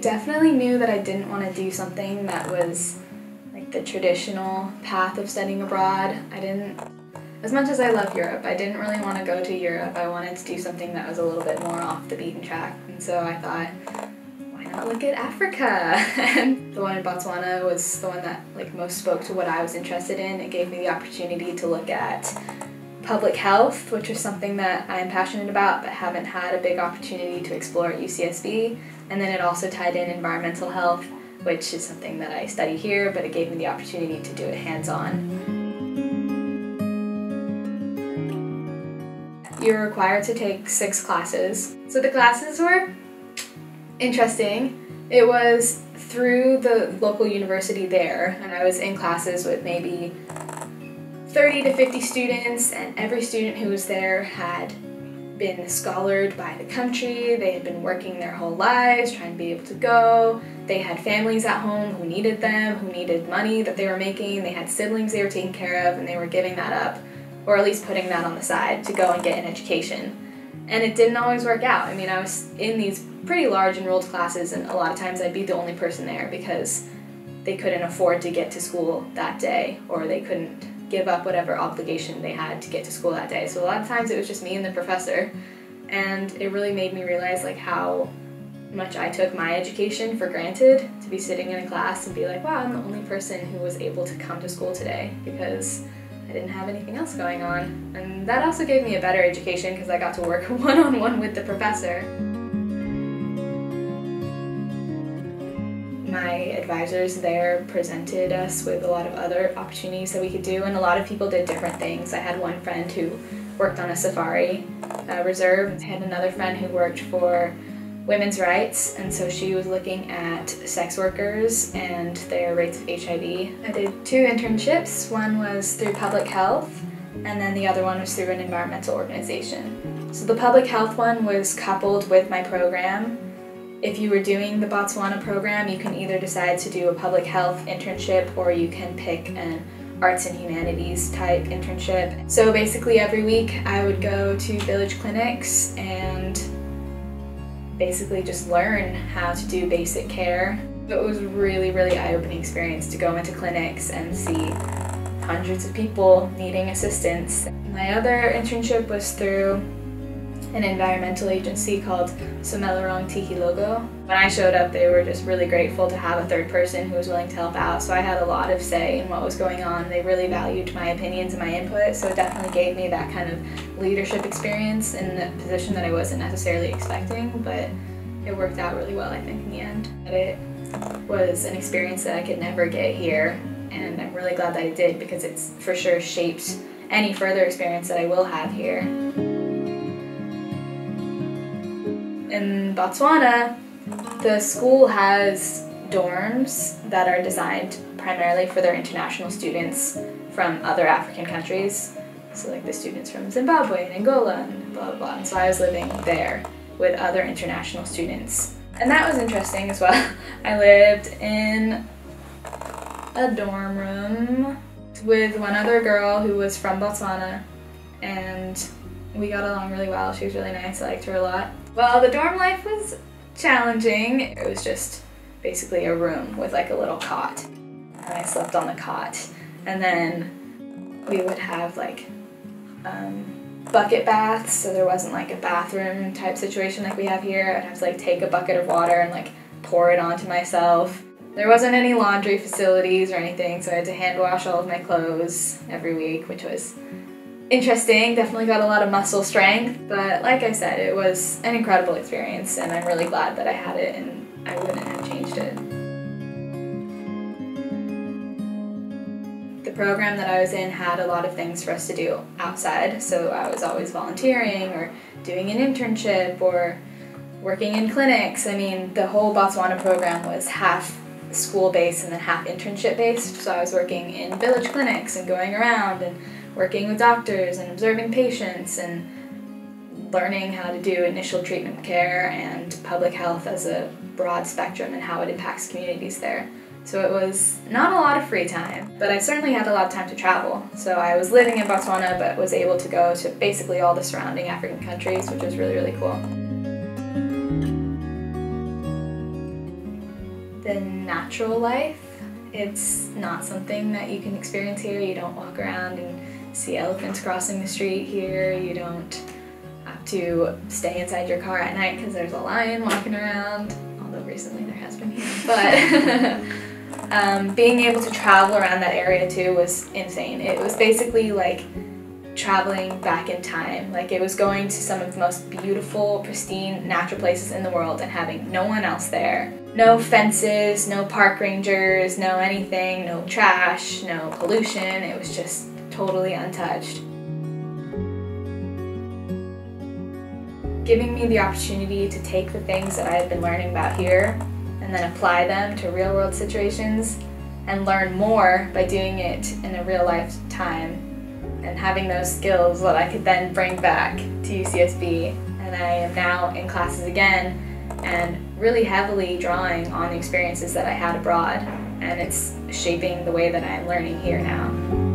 definitely knew that I didn't want to do something that was like the traditional path of studying abroad. I didn't, as much as I love Europe, I didn't really want to go to Europe. I wanted to do something that was a little bit more off the beaten track. And so I thought, why not look at Africa? and the one in Botswana was the one that like most spoke to what I was interested in. It gave me the opportunity to look at public health, which is something that I'm passionate about but haven't had a big opportunity to explore at UCSB. And then it also tied in environmental health, which is something that I study here, but it gave me the opportunity to do it hands-on. You're required to take six classes. So the classes were interesting. It was through the local university there, and I was in classes with maybe 30 to 50 students, and every student who was there had been scholared by the country. They had been working their whole lives trying to be able to go. They had families at home who needed them, who needed money that they were making. They had siblings they were taking care of, and they were giving that up, or at least putting that on the side to go and get an education. And it didn't always work out. I mean, I was in these pretty large enrolled classes, and a lot of times I'd be the only person there because they couldn't afford to get to school that day, or they couldn't give up whatever obligation they had to get to school that day. So a lot of times it was just me and the professor, and it really made me realize like how much I took my education for granted to be sitting in a class and be like, wow, I'm the only person who was able to come to school today because I didn't have anything else going on. And that also gave me a better education because I got to work one on one with the professor. My advisors there presented us with a lot of other opportunities that we could do, and a lot of people did different things. I had one friend who worked on a safari uh, reserve. I had another friend who worked for women's rights, and so she was looking at sex workers and their rates of HIV. I did two internships. One was through public health, and then the other one was through an environmental organization. So the public health one was coupled with my program, if you were doing the Botswana program, you can either decide to do a public health internship or you can pick an arts and humanities type internship. So basically every week I would go to village clinics and basically just learn how to do basic care. It was really, really eye-opening experience to go into clinics and see hundreds of people needing assistance. My other internship was through an environmental agency called Somarelang Tikologo. When I showed up, they were just really grateful to have a third person who was willing to help out, so I had a lot of say in what was going on. They really valued my opinions and my input, so it definitely gave me that kind of leadership experience in the position that I wasn't necessarily expecting, but it worked out really well, I think, in the end. But it was an experience that I could never get here, and I'm really glad that I did because it's for sure shaped any further experience that I will have here in Botswana, the school has dorms that are designed primarily for their international students from other African countries. So like the students from Zimbabwe and Angola and blah blah blah. And so I was living there with other international students. And that was interesting as well. I lived in a dorm room with one other girl who was from Botswana and we got along really well. She was really nice. I liked her a lot. Well, the dorm life was challenging. It was just basically a room with like a little cot. And I slept on the cot. And then we would have like um, bucket baths, so there wasn't like a bathroom type situation like we have here. I'd have to like take a bucket of water and like pour it onto myself. There wasn't any laundry facilities or anything, so I had to hand wash all of my clothes every week, which was interesting, definitely got a lot of muscle strength, but like I said, it was an incredible experience and I'm really glad that I had it and I wouldn't have changed it. The program that I was in had a lot of things for us to do outside, so I was always volunteering or doing an internship or working in clinics. I mean, the whole Botswana program was half school based and then half internship based, so I was working in village clinics and going around and working with doctors and observing patients and learning how to do initial treatment care and public health as a broad spectrum and how it impacts communities there. So it was not a lot of free time, but I certainly had a lot of time to travel. So I was living in Botswana but was able to go to basically all the surrounding African countries, which was really, really cool. The natural life. It's not something that you can experience here. You don't walk around and see elephants crossing the street here. You don't have to stay inside your car at night because there's a lion walking around, although recently there has been here. But um, being able to travel around that area too was insane. It was basically like traveling back in time. Like it was going to some of the most beautiful, pristine, natural places in the world and having no one else there. No fences, no park rangers, no anything, no trash, no pollution. It was just totally untouched. Giving me the opportunity to take the things that I had been learning about here and then apply them to real world situations and learn more by doing it in a real life time and having those skills that I could then bring back to UCSB. And I am now in classes again and really heavily drawing on the experiences that I had abroad. And it's shaping the way that I'm learning here now.